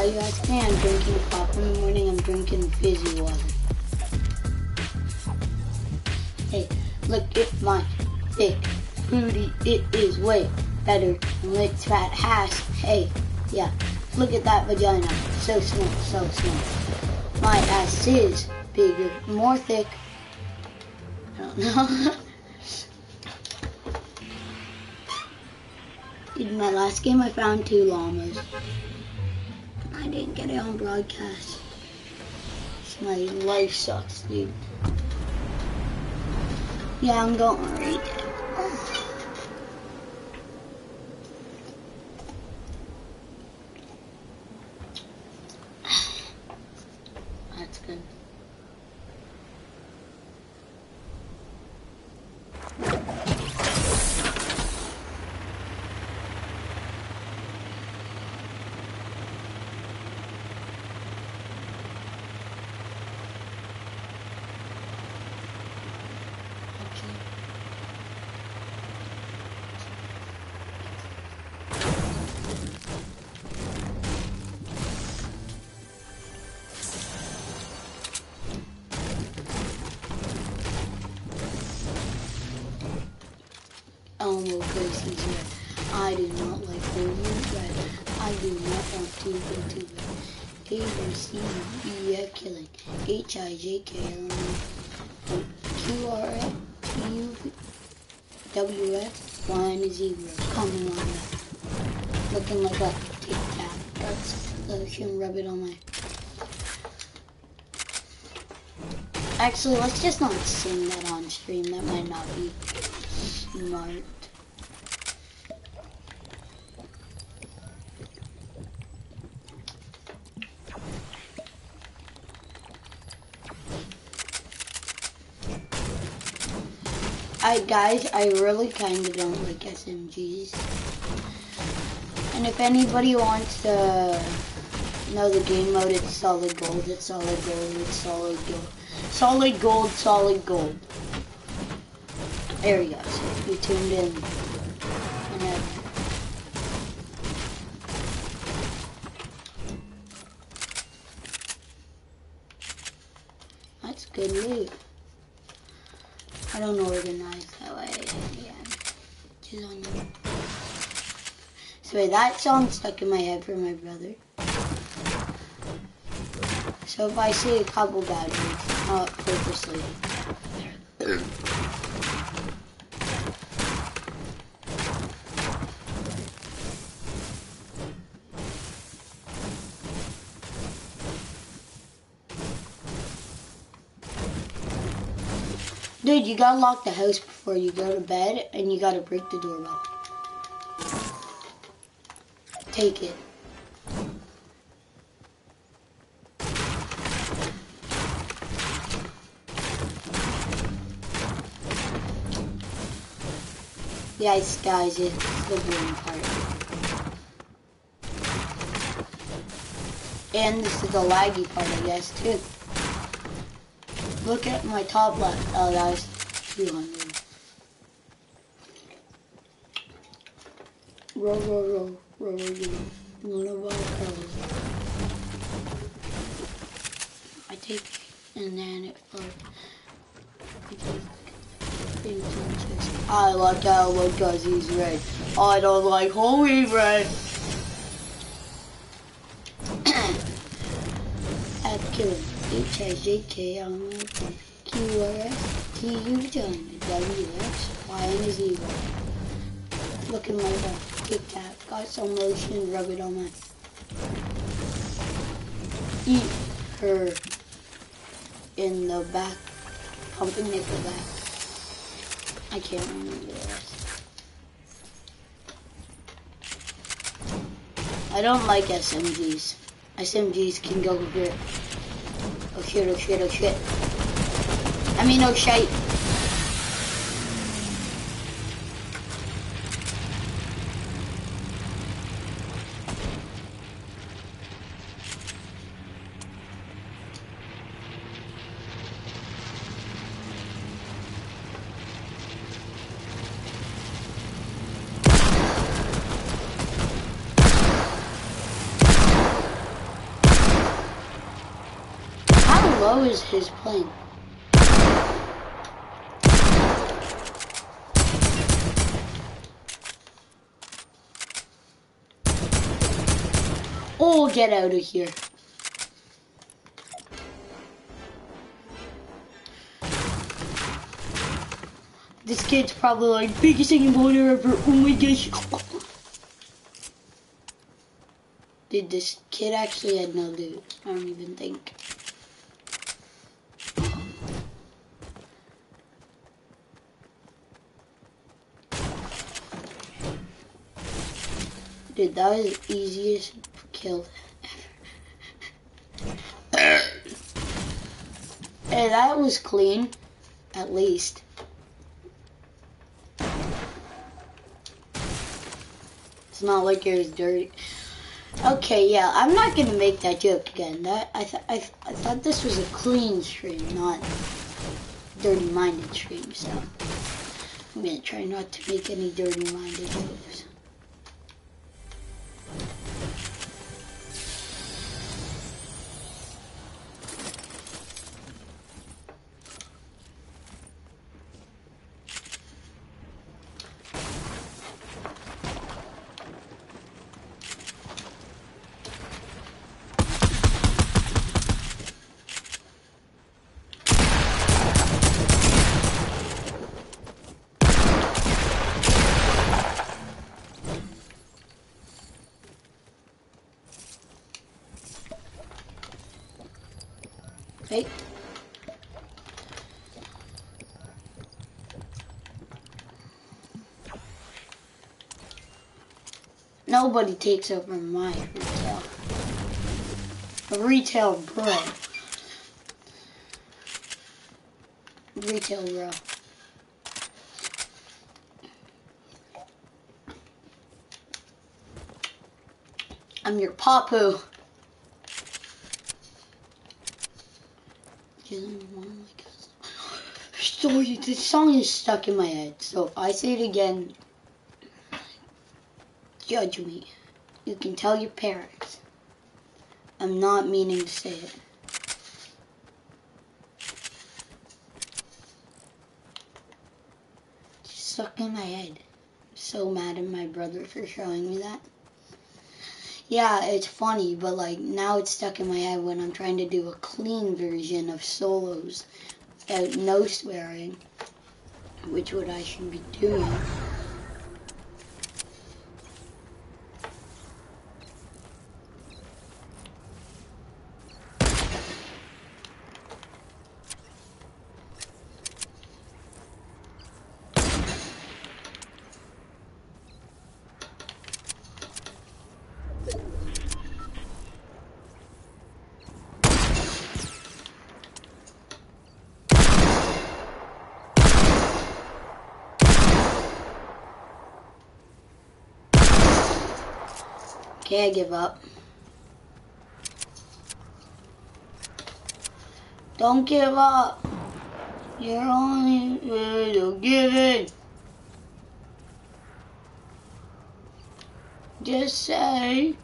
Why you ask me? I'm drinking coffee in the morning. I'm drinking fizzy water. Hey, look at my thick booty. It is way better than Lick's fat ass. Hey, yeah, look at that vagina. So small, so small. My ass is bigger, more thick. I don't know. In my last game, I found two llamas. It on broadcast. My life sucks, dude. Yeah, I'm going to read Actually, let's just not sing that on stream. That might not be smart. I guys, I really kind of don't like SMGs. And if anybody wants to know the game mode, it's solid gold, it's solid gold, it's solid gold. Solid gold, solid gold. There you go. So you tuned in. Uh, that's good loot. I don't organize that way. Yeah. Just on you. So wait, that song stuck in my head for my brother. So if I say a couple bad words, purposely. Dude, you gotta lock the house before you go to bed, and you gotta break the doorbell. Take it. Yes, guys, it's the boring part. And this is the laggy part, I guess, too. Look at my top left. Uh, oh, that was 200. Roll, roll, roll, roll, roll. One of our colors. I take and then it floats. I like Elmo because he's red. I don't like holy red. F killing. H I J K L M Q R S T U John W X Y and Z. Tac. Got some lotion, rub it on my. Eat her in the back. Pumping nickel back. I can't remember rest. I don't like SMGs. SMGs can go here. Oh shit, oh shit, oh shit. I mean, oh shite. Low is his plane? Oh, get out of here. This kid's probably like, biggest singing boulder ever. Oh my gosh. Dude, this kid actually had no loot. I don't even think. Dude, that was the easiest kill ever. hey, that was clean. At least. It's not like it was dirty. Okay, yeah, I'm not gonna make that joke again. That I th I, th I thought this was a clean stream, not dirty-minded stream. So I'm gonna try not to make any dirty-minded jokes. Right? Nobody takes over my retail. Retail bro. Retail bro. I'm your papu. Sorry, this song is stuck in my head. So if I say it again, judge me. You can tell your parents. I'm not meaning to say it. It's stuck in my head. I'm so mad at my brother for showing me that. Yeah, it's funny, but like now it's stuck in my head when I'm trying to do a clean version of solos without no swearing, which what I should be doing. Okay, I give up. Don't give up. You're only way to give it. Just say.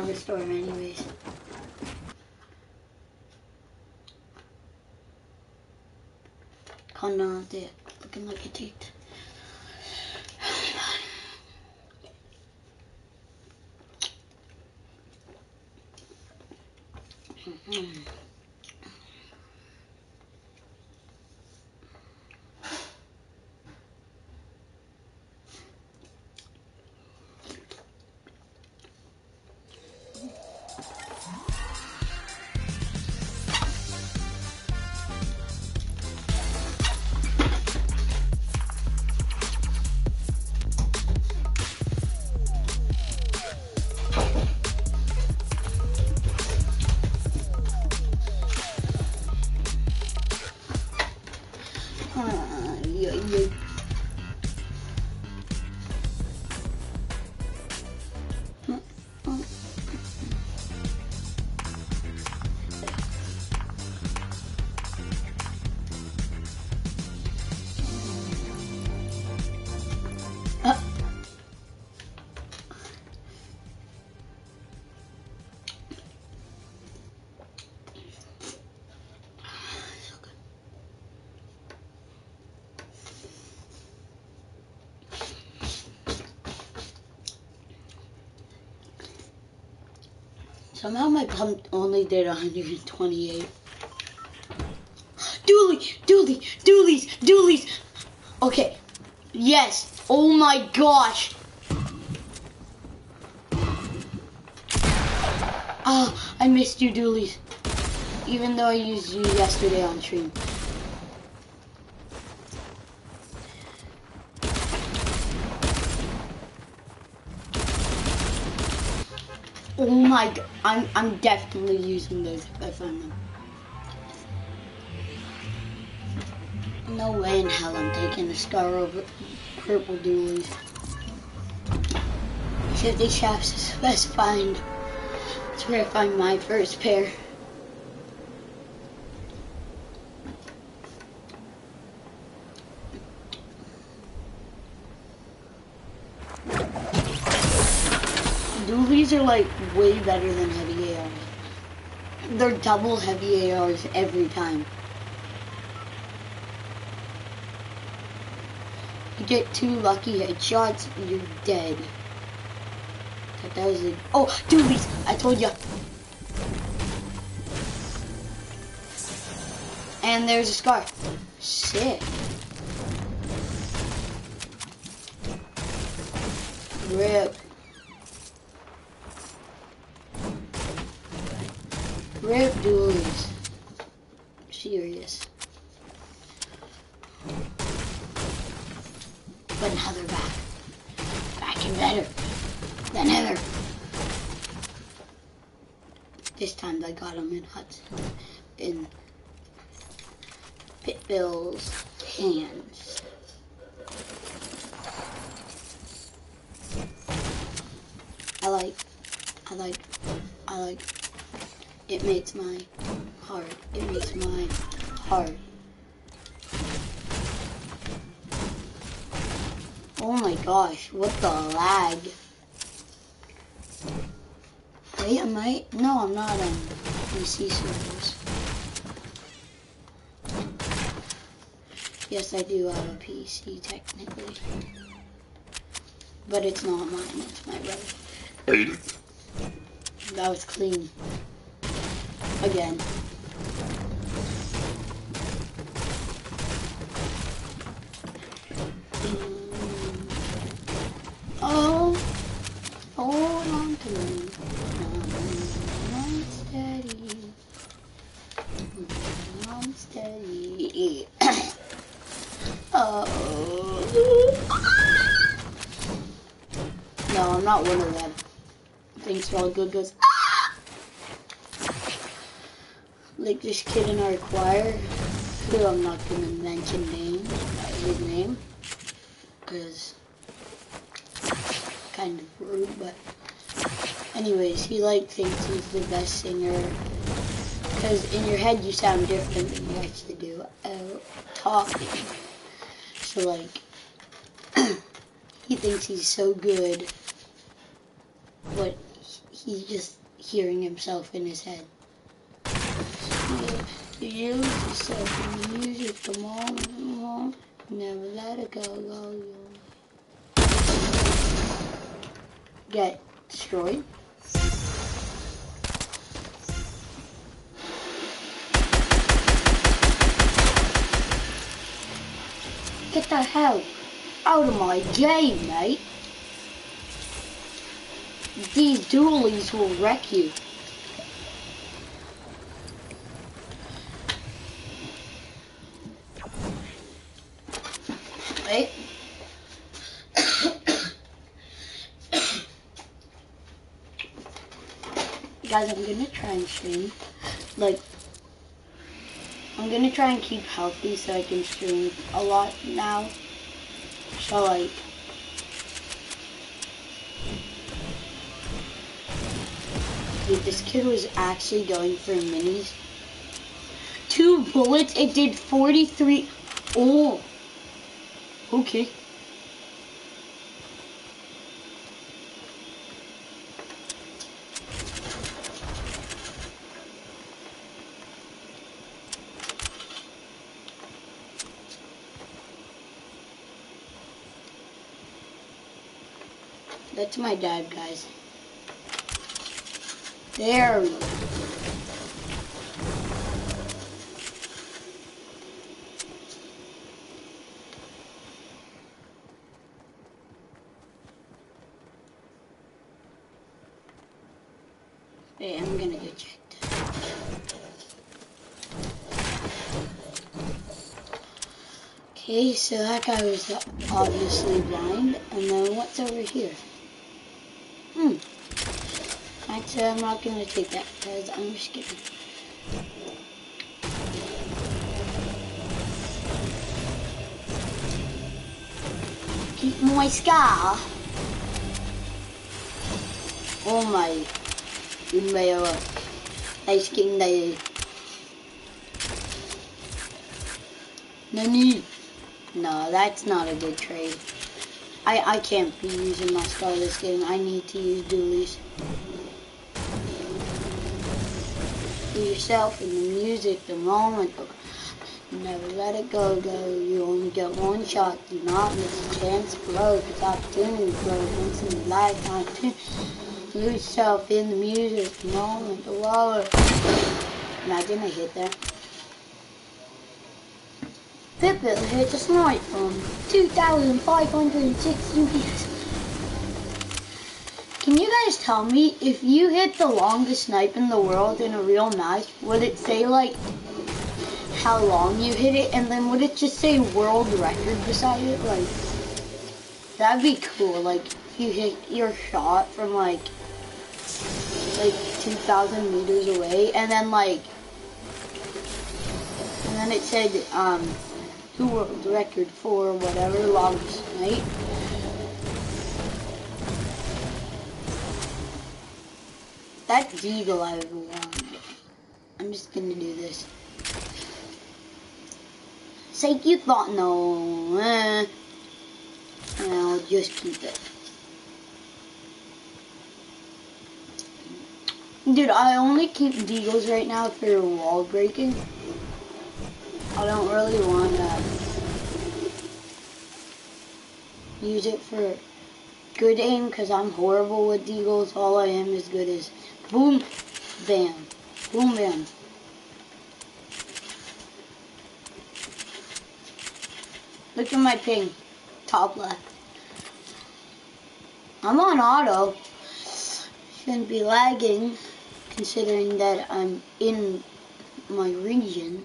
I'll restore him anyways. Come on, there, looking like a teeth. Somehow my pump only did 128. Dooley, Dooley, Dualies, Dualies. Okay. Yes. Oh my gosh. Oh, I missed you, Dualies. Even though I used you yesterday on stream. Oh my god, I'm, I'm definitely using those them. No way in hell I'm taking the scar over purple dualies. Shifty Shafts is best find. That's where find my first pair. Dualies are like way better than heavy ARs. They're double heavy ARs every time. You get two lucky headshots, you're dead. That was a oh dualies! I told you. And there's a scar. Rip. Rip dualies. Serious. But now they're back. Back and better than ever. This time I got them in Hudson. In Pitbill's hands. I like, I like, I like it makes my heart. It makes my heart. Oh my gosh, what the lag? Wait, am I? No, I'm not um, on PC servers. Yes, I do have a PC technically. But it's not mine, it's my brother. That was clean again. Oh, hold on to me. I'm steady. I'm steady. oh. No, I'm not one of them. Thanks for all good goes like this kid in our choir, who I'm not gonna mention name, his name, because kind of rude, but anyways, he like thinks he's the best singer, because in your head you sound different than you actually do uh, talking. So like, he thinks he's so good, but he's just hearing himself in his head. You yourself in music. Never let it go, go, go. Get destroyed. Get the hell out of my game, mate. These dualies will wreck you. Guys, I'm gonna try and stream. Like, I'm gonna try and keep healthy so I can stream a lot now. So, like, Dude, this kid was actually going for minis. Two bullets, it did 43. Oh. Okay. That's my dad, guys. There we go. Hey, I'm gonna get check that. Okay, so that guy was obviously blind. And then what's over here? Hmm. Actually, I'm not gonna take that because I'm just kidding. Keep my scar. Oh my. Ba yun? Ice King na yun. Nani? No, that's not a good trade. I, I can't be using my scar this game. I need to use dualies. For yourself and the music, the moment. Never let it go, go. You only get one shot. Do not miss a chance to blow, because opportunity grows once in a lifetime. Lose yourself in the music, the moment, the water. Imagine I hit that. Pipit hit a snipe from 2,560 meters. Can you guys tell me if you hit the longest snipe in the world in a real match, would it say like how long you hit it and then would it just say world record beside it? Like that'd be cool. Like you hit your shot from like like 2,000 meters away and then like and then it said um world record for whatever longest night. That deagle I. I'm just gonna do this. Say you thought no. Eh. I'll just keep it. Dude, I only keep deagles right now for wall breaking. I don't really want to use it for good aim because I'm horrible with deagles. All I am is good as boom, bam, boom, bam. Look at my ping, top left. I'm on auto. Shouldn't be lagging considering that I'm in my region.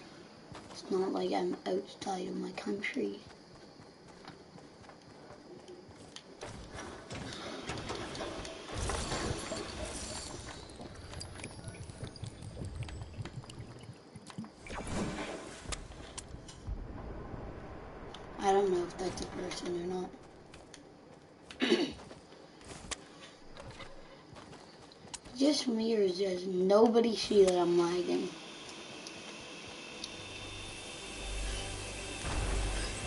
It's not like I'm outside of my country. Person not. Just me or does nobody see that I'm lagging?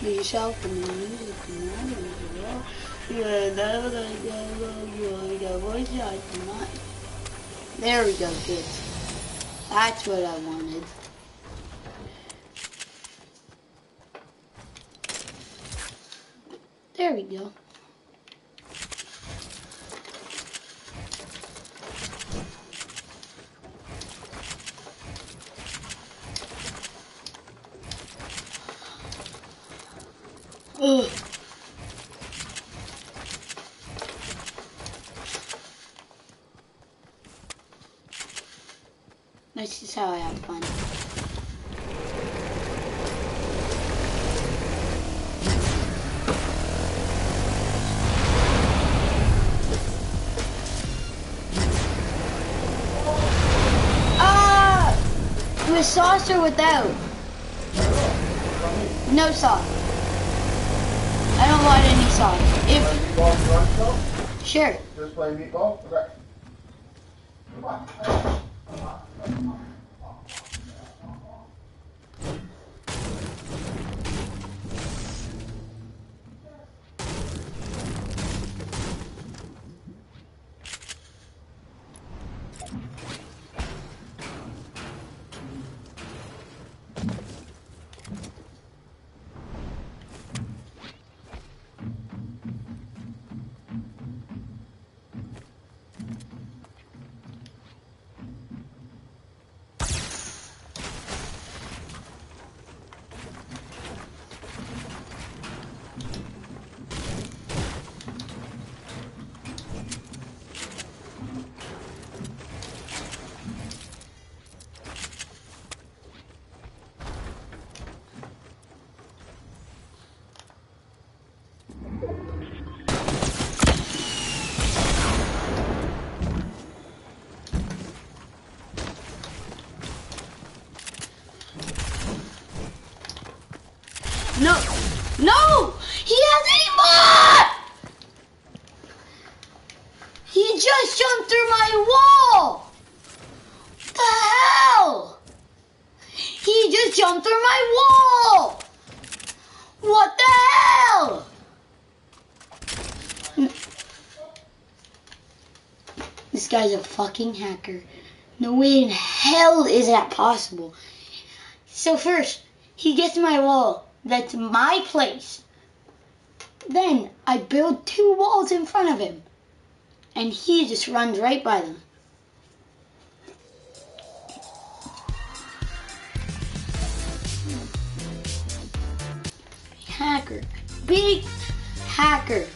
Be yourself and the music and the as well. There we go, kids. That's what I wanted. There we go. Ugh. This is how I have fun. Sauce or without? No sauce. I don't want any sauce. If sure. Just plain meatballs? Okay. No! No! He has any more! He just jumped through my wall! The hell? He just jumped through my wall! What the hell? This guy's a fucking hacker. No way in hell is that possible. So first, he gets my wall. That's my place. Then I build two walls in front of him. And he just runs right by them. Hacker. Big hacker.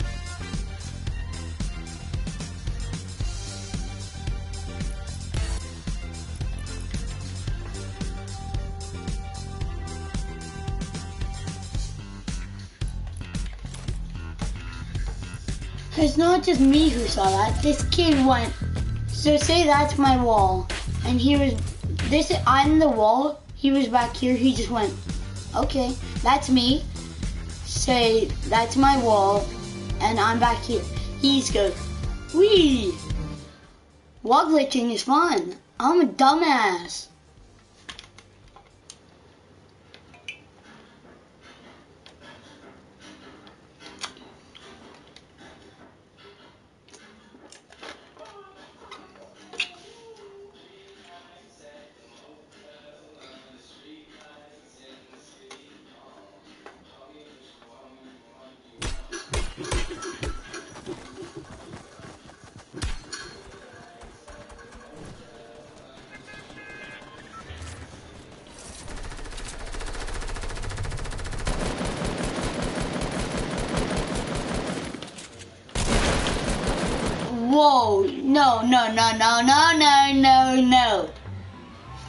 It's not just me who saw that. This kid went. So say that's my wall, and he was. This I'm the wall. He was back here. He just went. Okay, that's me. Say that's my wall, and I'm back here. He's goes. Wee. Wall glitching is fun. I'm a dumbass.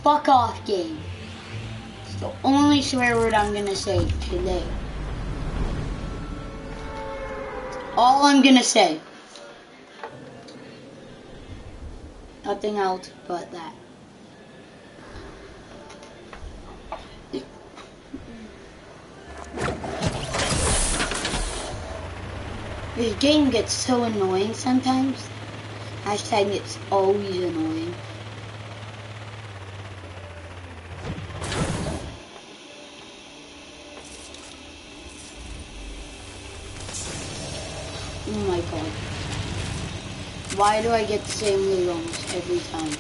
Fuck off, game. It's the only swear word I'm gonna say today. All I'm gonna say. Nothing else but that. This game gets so annoying sometimes. Hashtag it's always annoying. Oh my god. Why do I get the same loot almost every time?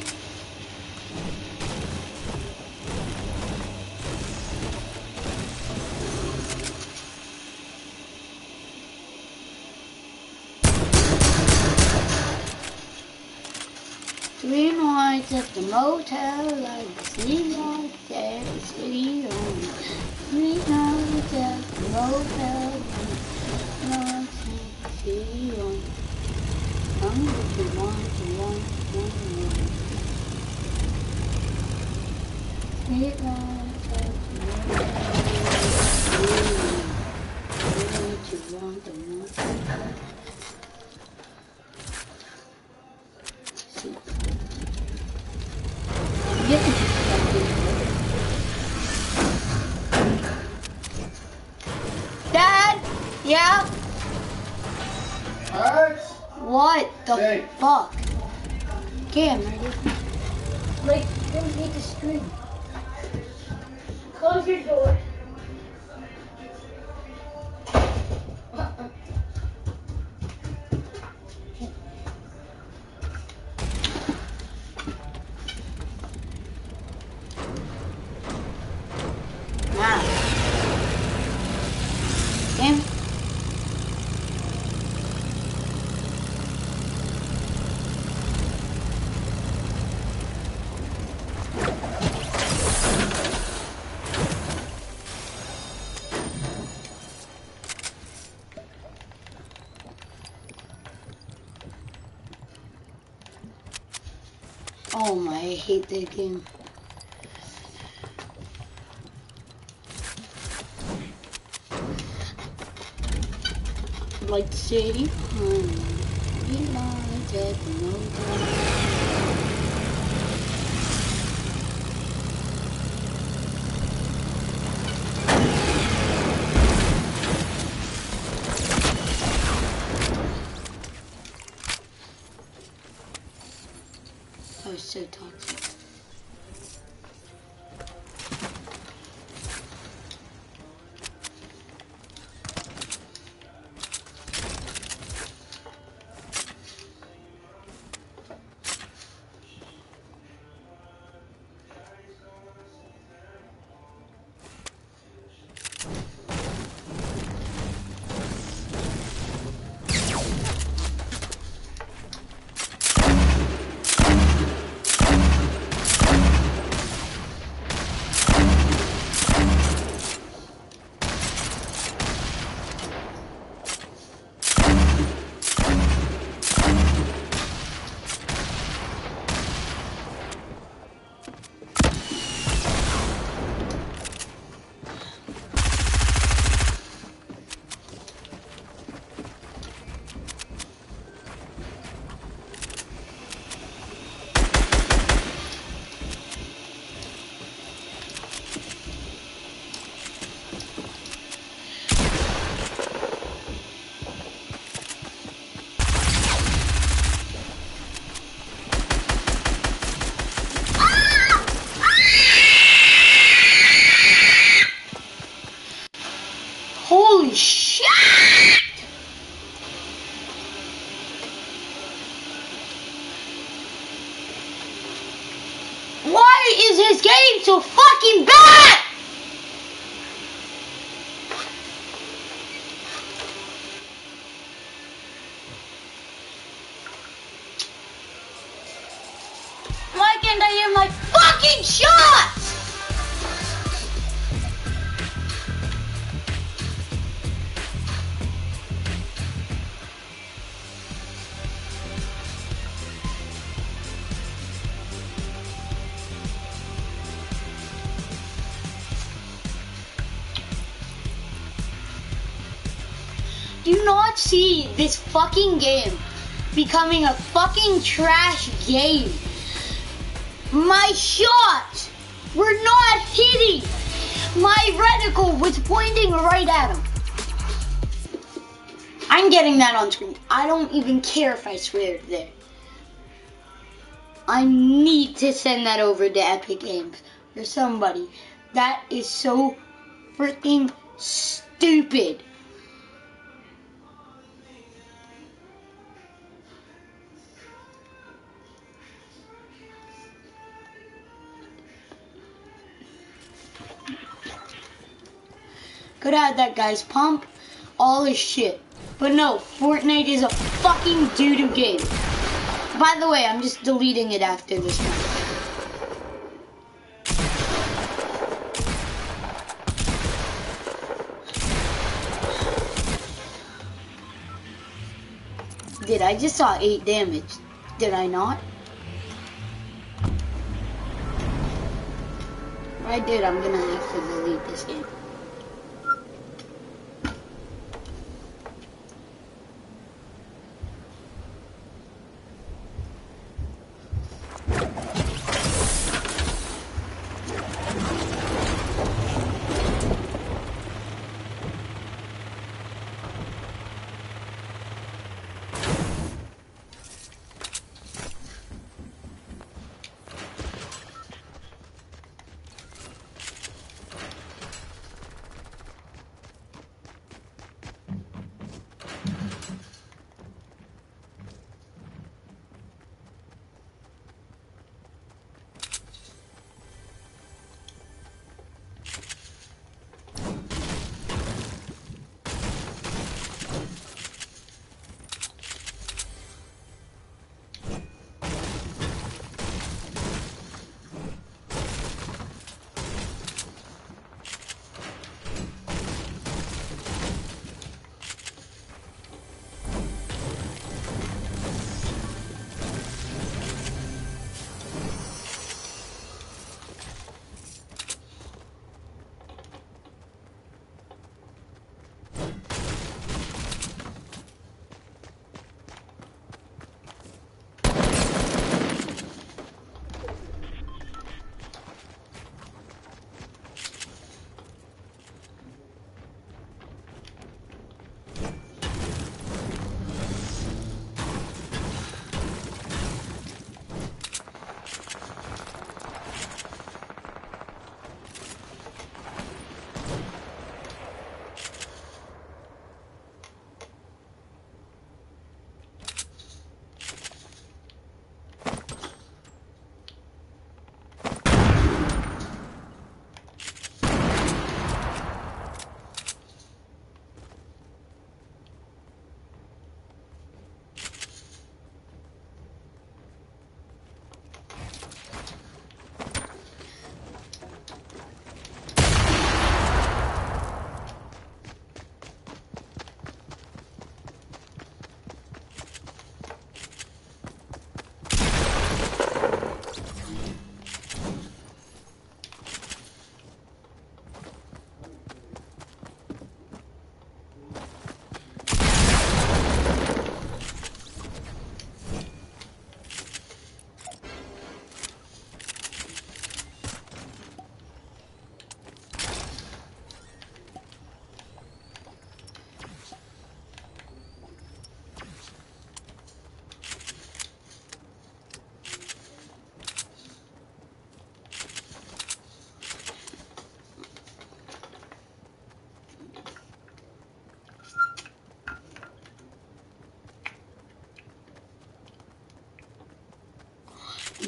Three nights at the motel, like three nights at the city on. Three nights at the motel, like nights at the city on. I'm looking one to one, one to one. Three nights at the motel, three to one to one. See. Dad? Yeah? Alright. What the Hey. fuck? Okay, I'm ready. Like, don't need the screen. Close your door. Hate that game. Like City Home. Is this game so fucking bad? This fucking game becoming a fucking trash game? My shots were not hitting. My reticle was pointing right at him. I'm getting that on screen. I don't even care if I swear there. I need to send that over to Epic Games or somebody. That is so freaking stupid. Could have had that guy's pump, all his shit. But no, Fortnite is a fucking doo-doo game. By the way, I'm just deleting it after this match. Did I just saw 8 damage? Did I not? I did, I'm gonna have to delete this game.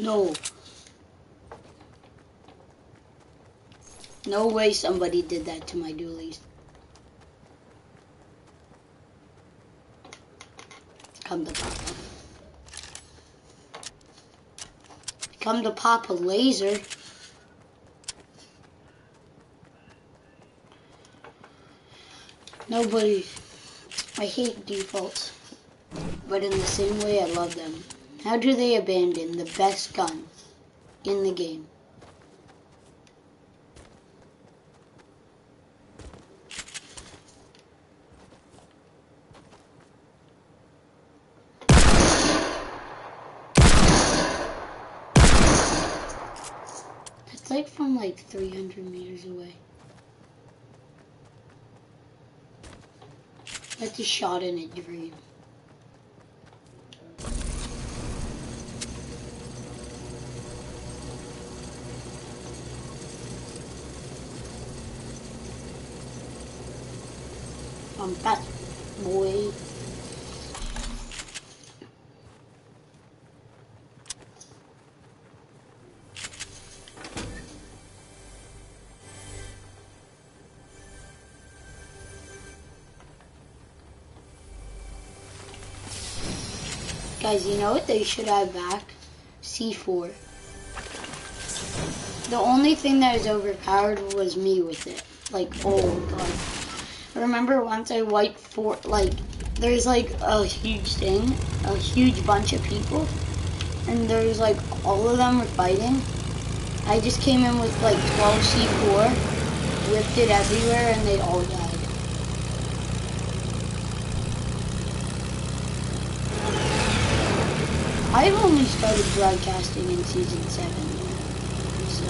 No. No way somebody did that to my dualies. Come to Papa. Come to Papa Laser. Nobody. I hate defaults. But in the same way, I love them. How do they abandon the best gun in the game? It's like from like 300 meters away. I just shot in a dream. compact boy. Guys, you know what they should have back? C4. The only thing that was overpowered was me with it. Like, oh god. Remember once I wiped four, like, there's like a huge thing, a huge bunch of people, and there's like, all of them were fighting. I just came in with like 12 C4, whipped it everywhere, and they all died. I've only started broadcasting in season 7, so...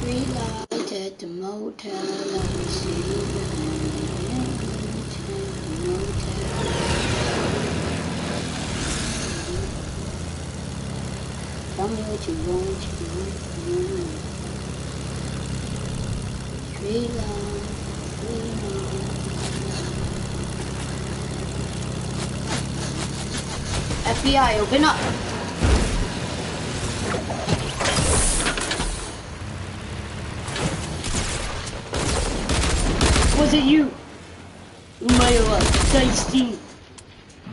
Street lights at the motel, I see the motel. Tell me what you want, you want, you want. Street light, street light. FBI, open up. Was it you? Umayowa, Dicey. Uh,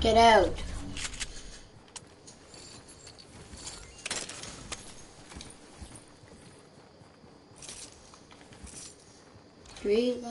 Get out. Street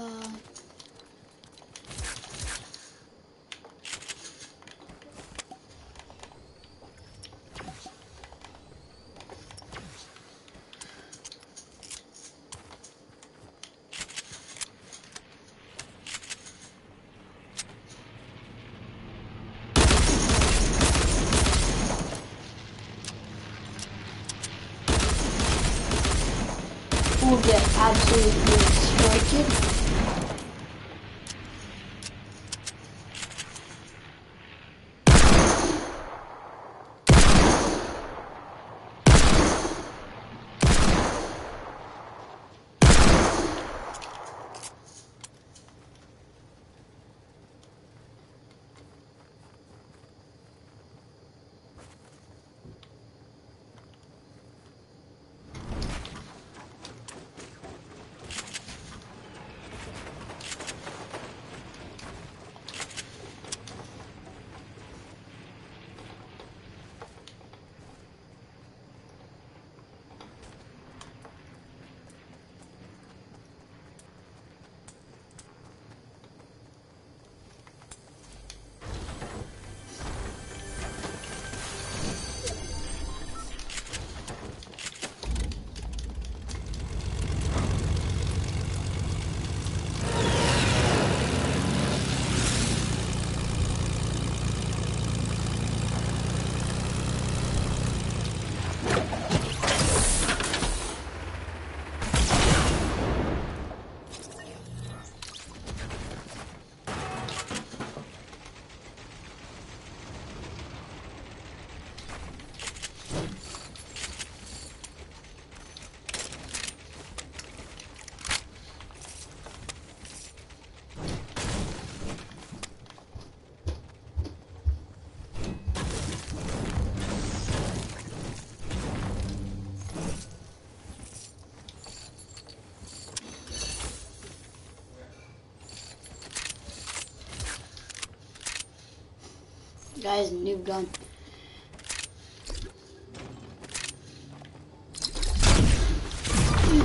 Guys, new gun.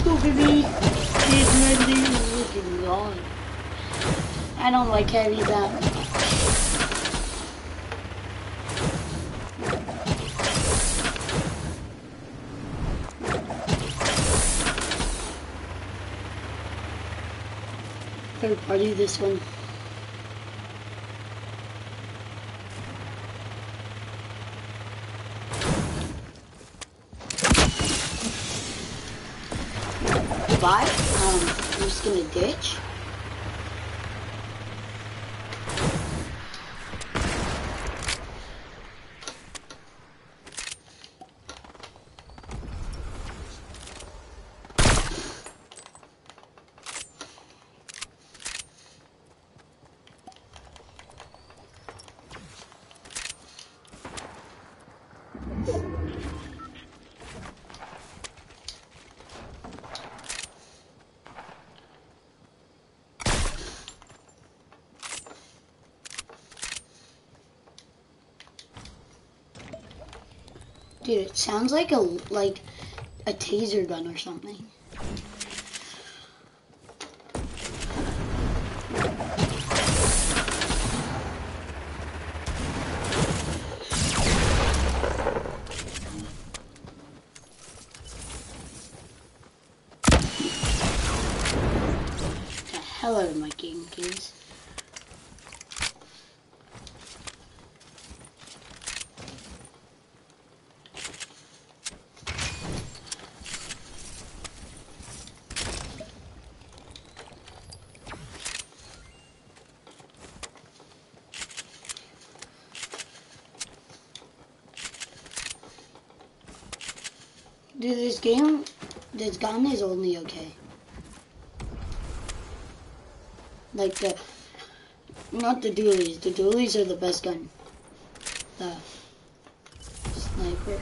Go, baby. He's ready. Look at God. I don't like heavy that. Third party this one. Goodbye. Um, I'm just gonna ditch. Dude, it sounds like a like a taser gun or something. The hell out of my game keys. Dude, this game, this gun is only okay. Like the, not the dualies. The dualies are the best gun. The sniper.